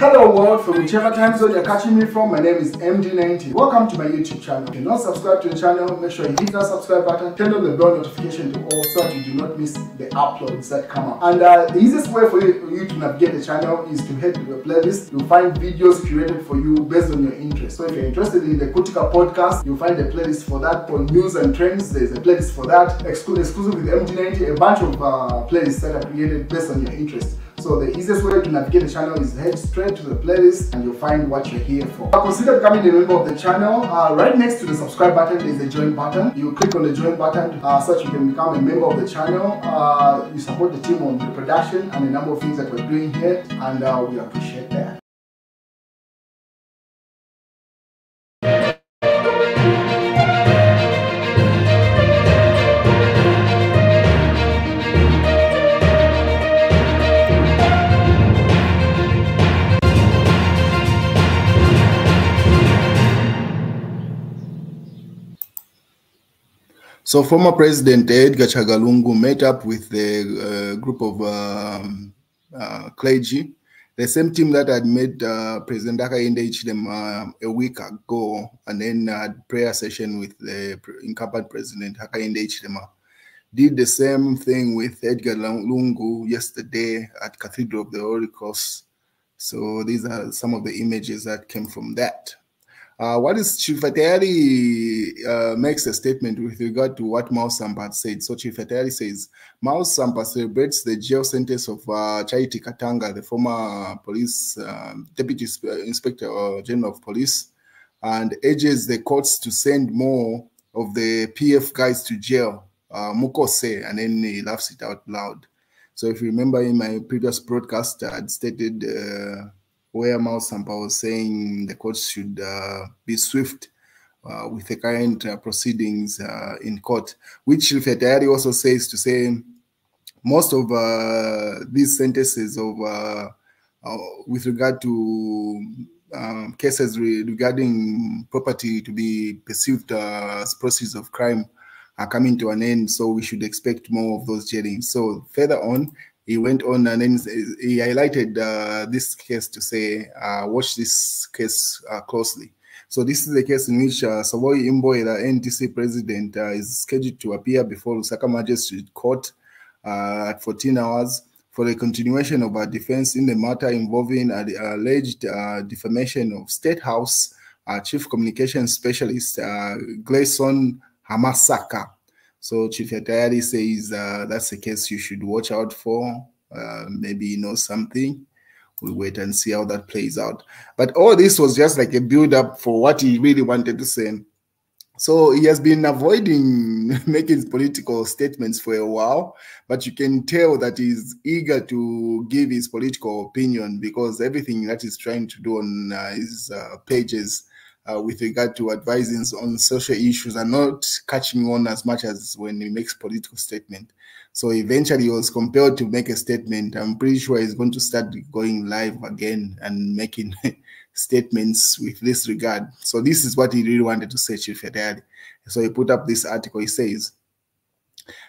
Hello world, from whichever time zone you're catching me from, my name is MD90. Welcome to my YouTube channel. If you're not subscribed to the channel, make sure you hit that subscribe button, turn on the bell notification to all so that you do not miss the uploads that come up. And uh, the easiest way for you, for you to navigate the channel is to head to the playlist. You'll find videos curated for you based on your interest. So if you're interested in the Kutika podcast, you'll find a playlist for that. For news and trends, there's a playlist for that. Exclu exclusive with MD90, a bunch of uh, playlists that are created based on your interest. So the easiest way to navigate the channel is head straight to the playlist and you'll find what you're here for. Consider becoming a member of the channel. Uh, right next to the subscribe button is the join button. You click on the join button uh, so you can become a member of the channel. Uh, you support the team on the production and a number of things that we're doing here and uh, we appreciate that. So former President Edgar Chagwa Lungu met up with the uh, group of um, uh, clergy, the same team that had met uh, President Hakainde Hichilema a week ago, and then had prayer session with the incumbent President Hakainde Hichilema. Did the same thing with Edgar Lungu yesterday at Cathedral of the Holy Cross. So these are some of the images that came from that. Uh, what is Chief Atayari uh, makes a statement with regard to what Mao Sampa said. So Chief Atayari says, Mao Sampa celebrates the jail sentence of uh, Katanga, the former police um, deputy inspector or general of police, and urges the courts to send more of the PF guys to jail, uh, Mukose, and then he laughs it out loud. So if you remember in my previous broadcast, I had stated uh, where Mao Sampa was saying the courts should uh, be swift uh, with the current uh, proceedings uh, in court, which Fetayari also says to say most of uh, these sentences of uh, with regard to um, cases re regarding property to be perceived as proceeds of crime are coming to an end, so we should expect more of those jailings. So further on, he went on and then he highlighted uh, this case to say, uh, watch this case uh, closely. So this is the case in which uh, Saboi Imboela, the NDC president, uh, is scheduled to appear before Lusaka Magistrate Court uh, at 14 hours for the continuation of a defense in the matter involving uh, the alleged defamation of State House Chief Communication Specialist Clayson Hamasaka. So Chief Atayari says uh, that's a case you should watch out for. Uh, maybe you know something. We'll wait and see how that plays out. But all this was just like a build up for what he really wanted to say. So he has been avoiding making political statements for a while, but you can tell that he's eager to give his political opinion because everything that he's trying to do on uh, his uh, pages uh, with regard to advising on social issues and not catching on as much as when he makes political statement. So eventually he was compelled to make a statement. I'm pretty sure he's going to start going live again and making statements with this regard. So this is what he really wanted to say, Chief Fedali. So he put up this article. He says,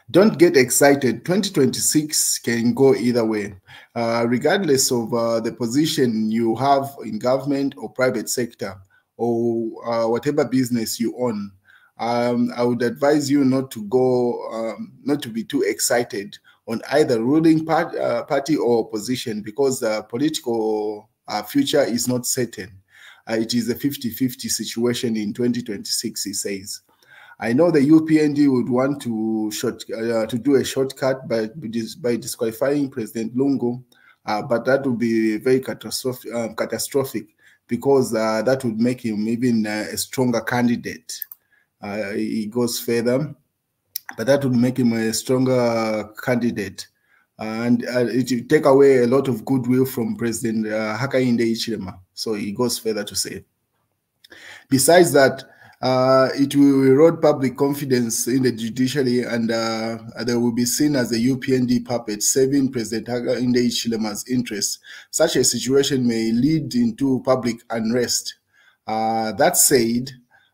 don't get excited. 2026 can go either way. Uh, regardless of uh, the position you have in government or private sector, or uh, whatever business you own, um, I would advise you not to go, um, not to be too excited on either ruling part, uh, party or opposition because the political uh, future is not certain. Uh, it is a 50-50 situation in 2026, he says. I know the UPND would want to short, uh, to do a shortcut by, by disqualifying President Lungu, uh, but that would be very catastrophic, um, catastrophic because uh, that would make him even uh, a stronger candidate. Uh, he goes further, but that would make him a stronger candidate. And uh, it would take away a lot of goodwill from President uh, Hakainde Hichilema. So he goes further to say. Besides that, uh, it will erode public confidence in the judiciary and uh, they will be seen as a UPND puppet serving President Hakainde Hichilema's interests. Such a situation may lead into public unrest. Uh, that said,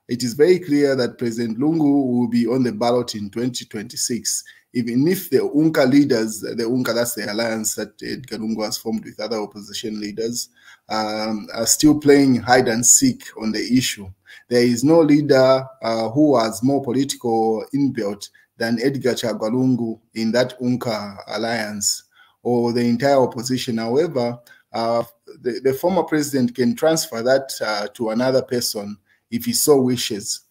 it is very clear that President Lungu will be on the ballot in 2026, even if the UNCA leaders, the UNCA, that's the alliance that Edgar Lungu has formed with other opposition leaders, um, are still playing hide and seek on the issue. There is no leader uh, who has more political inbuilt than Edgar Chagwa Lungu in that UNCA alliance or the entire opposition. However, uh, the, the, former president can transfer that uh, to another person if he so wishes.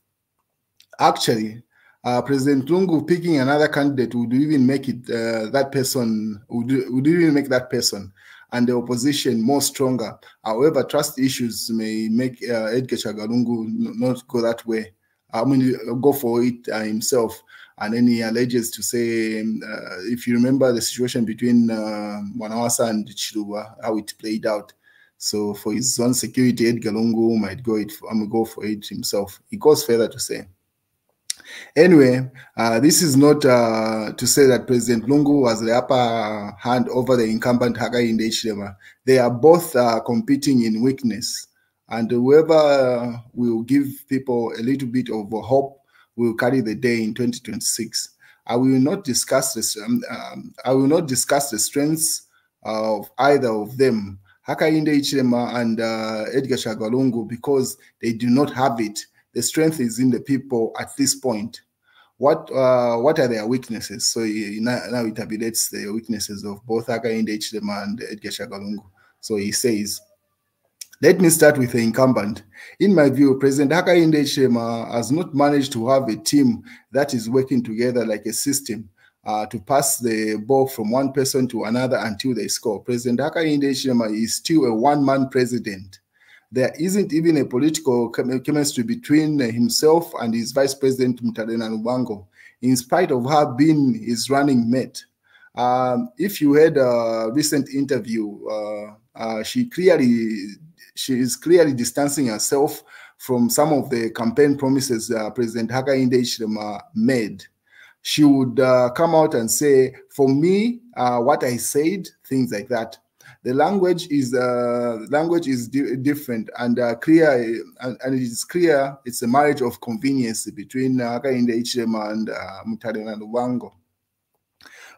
Actually, uh, President Lungu picking another candidate would even make it uh, that person would, would even make that person and the opposition more stronger. However, trust issues may make uh, Edgar Chagwa Lungu not go that way. I mean, go for it uh, himself. And then he alleges to say, um, uh, if you remember the situation between uh, Mwanawasa and Chiluba, how it played out. So for his own security, Edgar Lungu might go it. For, I'm go for it himself. He goes further to say. Anyway, uh, this is not uh, to say that President Lungu was the upper hand over the incumbent Hakainde Hichilema. They are both uh, competing in weakness. And whoever will give people a little bit of hope will carry the day in 2026. I will not discuss this. Um, um, I will not discuss the strengths of either of them, Hakainde Hichilema and uh, Edgar Chagwa Lungu, because they do not have it the strength is in the people at this point. What uh, what are their weaknesses? So he, now, now it tabulates the weaknesses of both Hakainde Hichilema and Edgar Chagwa Lungu. So he says, let me start with the incumbent. In my view, President Hakainde Hichilema has not managed to have a team that is working together like a system uh, to pass the ball from one person to another until they score. President Hakainde Hichilema is still a one-man president there isn't even a political chemistry between himself and his vice president Mutale Nalumango, in spite of her being his running mate. Um, if you had a recent interview, uh, uh, she clearly she is clearly distancing herself from some of the campaign promises uh, President Hakainde Hichilema made. She would uh, come out and say, "For me, uh, what I said, things like that." The language is uh, language is di different and uh, clear, and, and, it is clear it's a marriage of convenience between uh, Hakainde Hichilema and uh, Mutale Nalumango.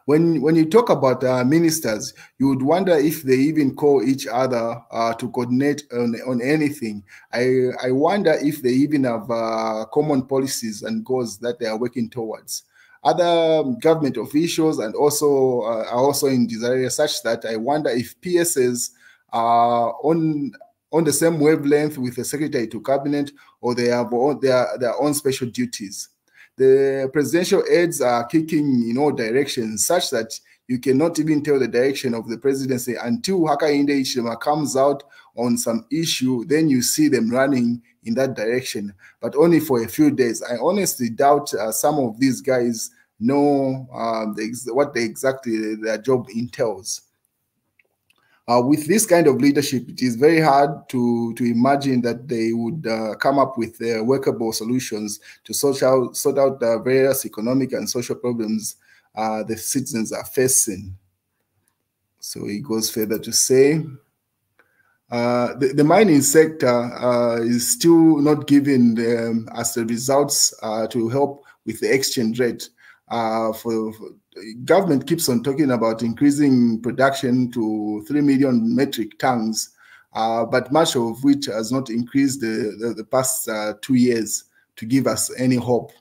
When when you talk about uh, ministers, you would wonder if they even call each other uh, to coordinate on, on anything. I I wonder if they even have uh, common policies and goals that they are working towards other government officials and also uh, are also in area such that I wonder if PSs are on on the same wavelength with the secretary to cabinet or they have all their, their own special duties. The presidential aides are kicking in all directions such that you cannot even tell the direction of the presidency until Hakainde Hichilema comes out on some issue, then you see them running in that direction, but only for a few days. I honestly doubt uh, some of these guys know uh, the, what the exactly their job entails. Uh, with this kind of leadership, it is very hard to, to imagine that they would uh, come up with uh, workable solutions to sort out, sort out the various economic and social problems uh, the citizens are facing. So he goes further to say, uh, the, the, mining sector uh, is still not giving them as the results uh, to help with the exchange rate. Uh, for, for, government keeps on talking about increasing production to 3 million metric tons, uh, but much of which has not increased the, the, the past two years to give us any hope.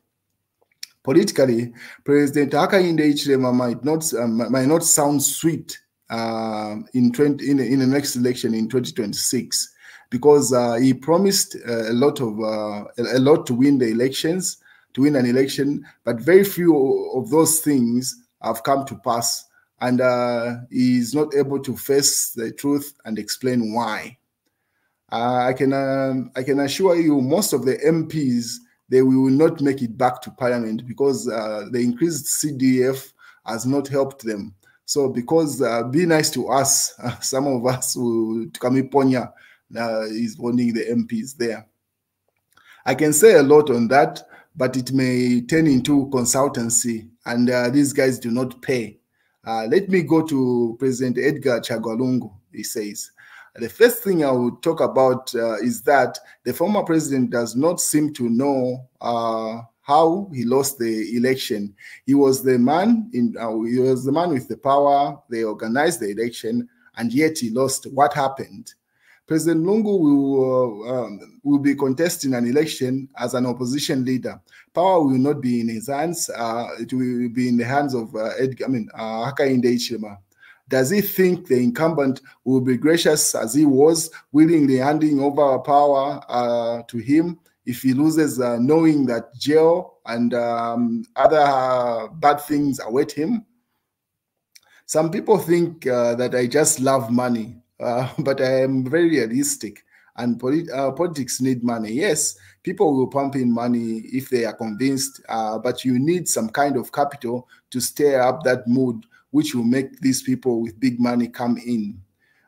Politically, President Hakainde Hichilema might not, might not sound sweet uh, in, 20, in, in the next election in 2026 because uh, he promised uh, a lot of uh, a lot to win the elections, to win an election, but very few of those things have come to pass, and uh, he is not able to face the truth and explain why. Uh, I can um, I can assure you, most of the MPs they will not make it back to Parliament because the increased CDF has not helped them. So because uh, be nice to us, uh, some of us will Tukami Ponya uh, is wanting the MPs there. I can say a lot on that, but it may turn into consultancy, and uh, these guys do not pay. Uh, let me go to President Edgar Chagwa Lungu, he says. The first thing I will talk about uh, is that the former president does not seem to know uh, how he lost the election. He was the man in uh, he was the man with the power. They organized the election, and yet he lost. What happened? President Lungu will, uh, um, will be contesting an election as an opposition leader. Power will not be in his hands. Uh, it will be in the hands of uh, Edgar, I mean, uh, Hakainde Hichilema. Does he think the incumbent will be gracious as he was, willingly handing over power uh, to him? If he loses, uh, knowing that jail and um, other uh, bad things await him. Some people think uh, that I just love money, uh, but I am very realistic. And polit uh, politics need money. Yes, people will pump in money if they are convinced, uh, but you need some kind of capital to stir up that mood, which will make these people with big money come in.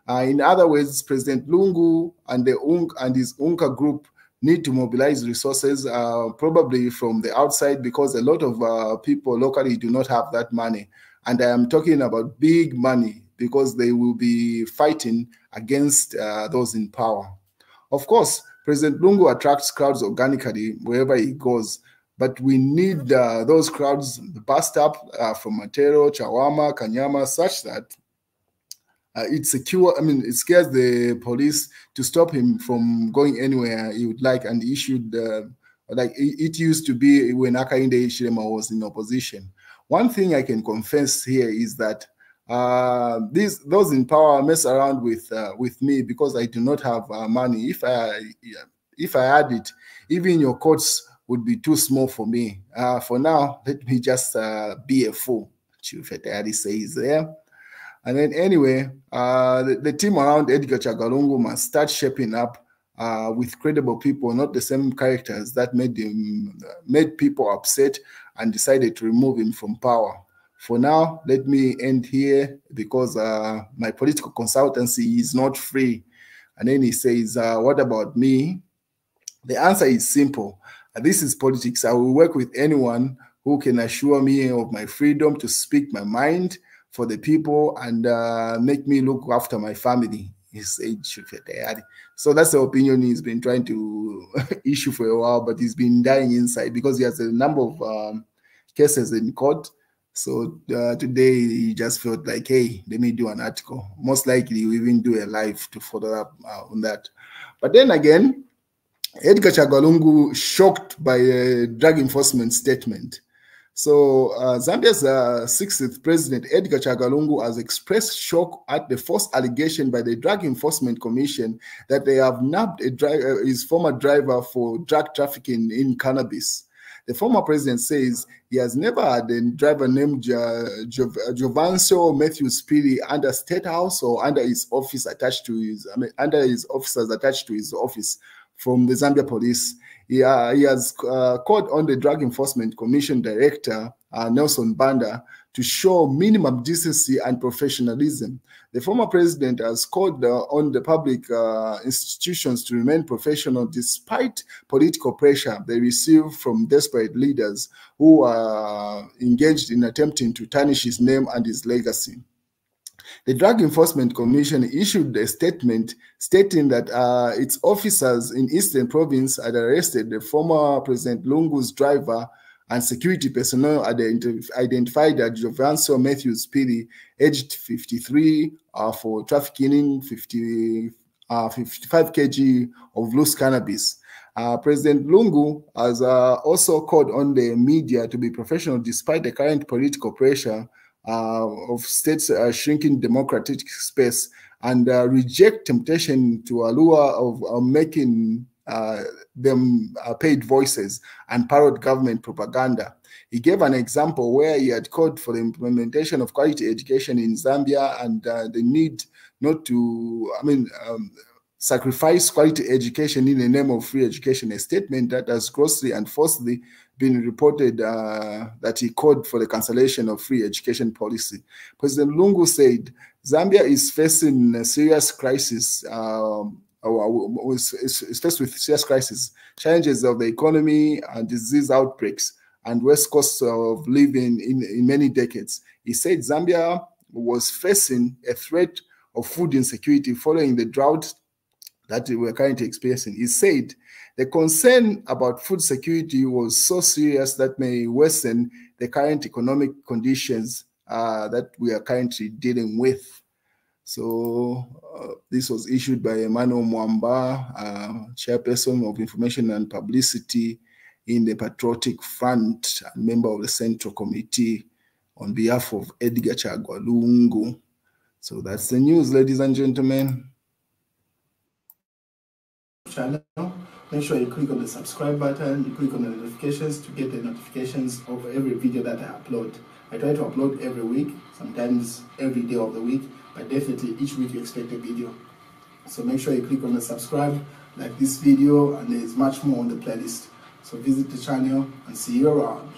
in other words, President Lungu and the UNC and his UNCA group need to mobilize resources uh, probably from the outside because a lot of uh, people locally do not have that money. And I am talking about big money because they will be fighting against uh, those in power. Of course, President Lungu attracts crowds organically wherever he goes, but we need uh, those crowds bust up uh, from Matero, Chawama, Kanyama, such that uh, it secure i mean it scares the police to stop him from going anywhere he would like and should uh, like it, it, used to be when Hakainde Hichilema was in opposition. One thing i can confess here is that uh, these those in power mess around with uh, with me because i do not have uh, money. If i if i had it even your courts would be too small for me. Uh, for now let me just be a fool. Chief Etari says there and then anyway, uh, the, the, team around Edgar Chagwa Lungu must start shaping up uh, with credible people, not the same characters that made him made people upset and decided to remove him from power. For now, let me end here because uh, my political consultancy is not free. And then he says, uh, "What about me?" The answer is simple. This is politics. I will work with anyone who can assure me of my freedom to speak my mind for the people and uh, make me look after my family. He said, so that's the opinion he's been trying to issue for a while, but he's been dying inside because he has a number of um, cases in court. So uh, today he just felt like, hey, let me do an article. Most likely, we even do a live to follow up uh, on that. But then again, Edgar Chagwa Lungu shocked by a drug enforcement statement. So uh, Zambia's uh, 60th president, Edgar Chagwa Lungu, has expressed shock at the false allegation by the Drug Enforcement Commission that they have nabbed uh, his former driver for drug trafficking in cannabis. The former president says he has never had a driver named jo jo Jovancio Matthews Phiri under State House or under his office attached to his, I mean, under his officers attached to his office from the Zambia police. He, uh, he has uh, called on the Drug Enforcement Commission Director, uh, Nason Banda, to show minimum decency and professionalism. The former president has called uh, on the public uh, institutions to remain professional despite political pressure they receive from desperate leaders who are engaged in attempting to tarnish his name and his legacy. The Drug Enforcement Commission issued a statement stating that uh, its officers in Eastern Province had arrested the former President Lungu's driver and security personnel identified as Jovancio Matthews Phiri, aged 53, uh, for trafficking 50, uh, 55 kg of loose cannabis. Uh, President Lungu has uh, also called on the media to be professional despite the current political pressure of states uh, shrinking democratic space and uh, reject temptation to allure of uh, making uh, them uh, paid voices and parrot government propaganda. He gave an example where he had called for the implementation of quality education in Zambia and the need not to, I mean, um, sacrifice quality education in the name of free education, a statement that has grossly and falsely been reported uh, that he called for the cancellation of free education policy. President Lungu said Zambia is facing a serious crisis, um, is faced with serious crisis, challenges of the economy and disease outbreaks, and worst costs of living in, in many decades. He said Zambia was facing a threat of food insecurity following the drought that we're currently experiencing. He said the concern about food security was so serious that may worsen the current economic conditions uh, that we are currently dealing with. So uh, this was issued by Emmanuel Mwamba, uh, chairperson of information and publicity in the Patriotic Front and member of the Central Committee on behalf of Edgar Chagwa Lungu. So that's the news, ladies and gentlemen. Channel. Make sure you click on the subscribe button, you click on the notifications to get the notifications of every video that I upload. I try to upload every week, sometimes every day of the week, but definitely each week you expect a video. So make sure you click on the subscribe, like this video, and there's much more on the playlist. So visit the channel and see you around.